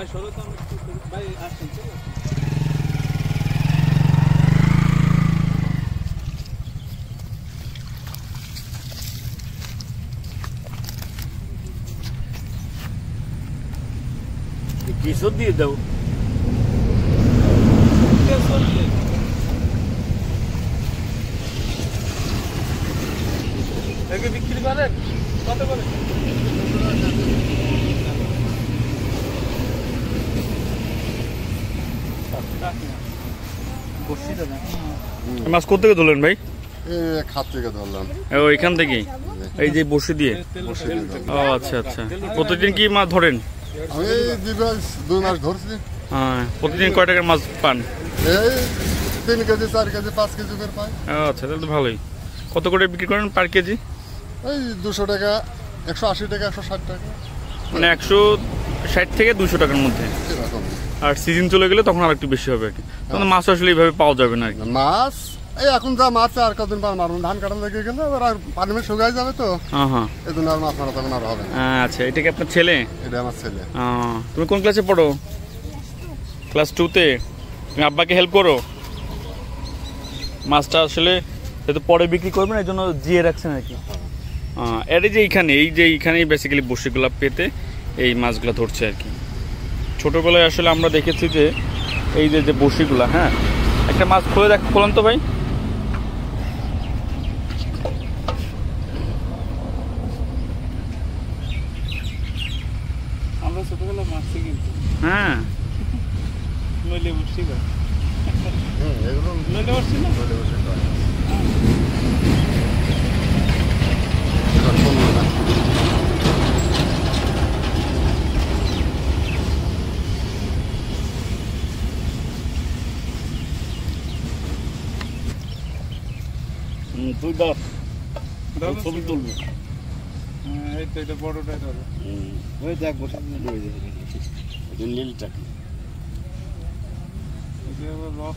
ভাই সরো তো। ভাই আসেন চলো কিছু দিয়ে দাও। বিক্রি করেন? কত করে? মাছ কোথেকে ধরলেন ভাই? খাত থেকে ধরলাম। ও এখান থেকেই এই যে বসে দিয়ে? ও আচ্ছা আচ্ছা। প্রতিদিন কি মাছ ধরেন? আমি দুই মাস ধরছি। হ্যাঁ প্রতিদিন কয় টাকার মাছ পান? এই তিন কেজি চার কেজি পাঁচ কেজি করে পাই। আচ্ছা তাহলে তো ভালোই। কত করে বিক্রি করেন পার কেজি? এই দুশো টাকা একশো আশি টাকা একশো ষাট টাকা। মানে একশো ষাট থেকে দুশো টাকার মধ্যে? আর সিজন চলে গেলে তখন আর একটু বেশি হবে আর কি। তখন মাছ আসলে এইভাবে পাওয়া যাবে না মাছ এই এখন যা মাছ আর কদিন পর মারুন ধান কাটা লেগে গেলে এবার আর পানি মেয়ে শুকাই যাবে তো। হ্যাঁ হ্যাঁ। জন্য আর মাছ মারা তখন আর হবে না। আচ্ছা এটা কি আপনার ছেলে? এটা আমার ছেলে। তুমি কোন ক্লাসে পড়ো? ক্লাস টুতে তুমি আব্বাকে হেল্প করো? মাছটা আসলে যেহেতু পরে বিক্রি করবেন এই জন্য জিয়ে রাখছেন আর কি। এর এই যে এইখানে এই যে এইখানেই বেসিক্যালি বসিগুলা পেতে এই মাছগুলো ধরছে আর কি। ছোটোবেলায় আসলে আমরা দেখেছি যে এই যে যে বসিগুলা হ্যাঁ? একটা মাছ খুলে দেখ খোলেন তো ভাই। আমরা ছোটবেলা মারছি কিন্তু হ্যাঁ। নইলে হুম এগুলো নইলে বসছি না? বসে খায়। এবার শুনুন না। হুম, তুই দাও ছবি। তুলবি। হ্যাঁ, এই তো এটা বড়টাই ধরো। ওই দেখ বসে নীলটা এটা আবার রক